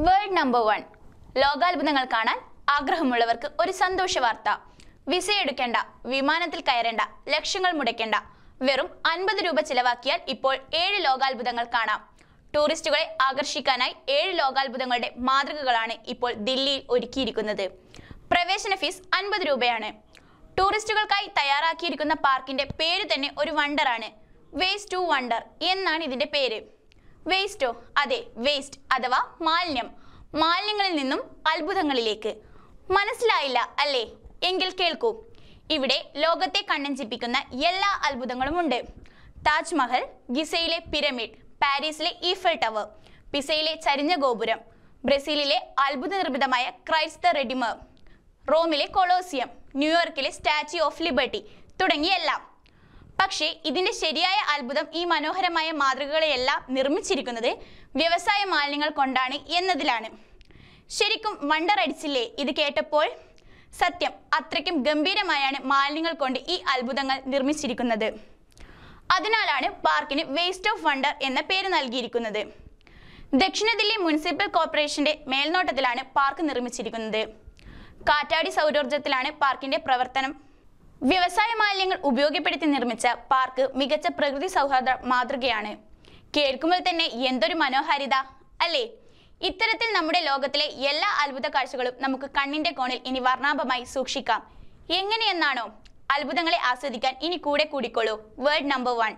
World number one ലോകാത്ഭുതങ്ങൾ കാണാൻ ആഗ്രഹമുള്ളവർക്ക് ഒരു സന്തോഷ വാർത്ത. വിസ എടുക്കേണ്ട വിമാനത്തിൽ കയറേണ്ട ലക്ഷങ്ങൾ മുടക്കേണ്ട വെറും അൻപത് രൂപ ചിലവാക്കിയാൽ ഇപ്പോൾ ഏഴ് ലോകാത്ഭുതങ്ങൾ കാണാം. ടൂറിസ്റ്റുകളെ ആകർഷിക്കാനായി ഏഴ് ലോകാത്ഭുതങ്ങളുടെ മാതൃകകളാണ് ഇപ്പോൾ ദില്ലിയിൽ ഒരുക്കിയിരിക്കുന്നത്. പ്രവേശന ഫീസ് അൻപത് രൂപയാണ്. ടൂറിസ്റ്റുകൾക്കായി തയ്യാറാക്കിയിരിക്കുന്ന പാർക്കിന്റെ പേര് തന്നെ ഒരു വണ്ടറാണ് വേസ്റ്റ് ടു വണ്ടർ എന്നാണ് ഇതിന്റെ പേര്. വേസ്റ്റോ? അതെ വേസ്റ്റ് അഥവാ മാലിന്യം. മാലിന്യങ്ങളിൽ നിന്നും അത്ഭുതങ്ങളിലേക്ക്. മനസ്സിലായില്ല അല്ലേ? എങ്കിൽ കേൾക്കൂ. ഇവിടെ ലോകത്തെ കണ്ണഞ്ചിപ്പിക്കുന്ന എല്ലാ അത്ഭുതങ്ങളും ഉണ്ട്. താജ്മഹൽ ഗിസയിലെ പിരമിഡ് പാരീസിലെ ഈഫൽ ടവർ പിസയിലെ ചരിഞ്ഞ ഗോപുരം ബ്രസീലിലെ അത്ഭുത നിർമ്മിതമായ ക്രൈസ്ത റെഡിമർ റോമിലെ കൊളോസിയം ന്യൂയോർക്കിലെ സ്റ്റാച്യു ഓഫ് ലിബർട്ടി തുടങ്ങിയെല്ലാം. പക്ഷേ ഇതിന്റെ ശരിയായ അത്ഭുതം ഈ മനോഹരമായ മാതൃകകളെയെല്ലാം നിർമ്മിച്ചിരിക്കുന്നത് വ്യവസായ മാലിന്യങ്ങൾ കൊണ്ടാണ് എന്നതിലാണ്. ശരിക്കും വണ്ടർ അടിച്ചില്ലേ? ഇത് കേട്ടപ്പോൾ സത്യം അത്രയ്ക്കും ഗംഭീരമായാണ് മാലിന്യങ്ങൾ കൊണ്ട് ഈ അത്ഭുതങ്ങൾ നിർമ്മിച്ചിരിക്കുന്നത്. അതിനാലാണ് പാർക്കിന് വേസ്റ്റ് ഓഫ് വണ്ടർ എന്ന പേര് നൽകിയിരിക്കുന്നത്. ദക്ഷിണ ദില്ലി മുനിസിപ്പൽ കോർപ്പറേഷന്റെ മേൽനോട്ടത്തിലാണ് പാർക്ക് നിർമ്മിച്ചിരിക്കുന്നത്. കാറ്റാടി സൗരോർജത്തിലാണ് പാർക്കിന്റെ പ്രവർത്തനം വ്യവസായ മാലിന്യങ്ങൾ ഉപയോഗപ്പെടുത്തി നിർമ്മിച്ച പാർക്ക് മികച്ച പ്രകൃതി സൗഹാർദ്ദ മാതൃകയാണ്. കേൾക്കുമ്പോൾ തന്നെ എന്തൊരു മനോഹാരിത അല്ലേ? ഇത്തരത്തിൽ നമ്മുടെ ലോകത്തിലെ എല്ലാ അത്ഭുത കാഴ്ചകളും നമുക്ക് കണ്ണിന്റെ കോണിൽ ഇനി വർണാഭമായി സൂക്ഷിക്കാം. എങ്ങനെയെന്നാണോ അത്ഭുതങ്ങളെ ആസ്വദിക്കാൻ ഇനി കൂടെ കൂടിക്കോളൂ വേർഡ് നമ്പർ വൺ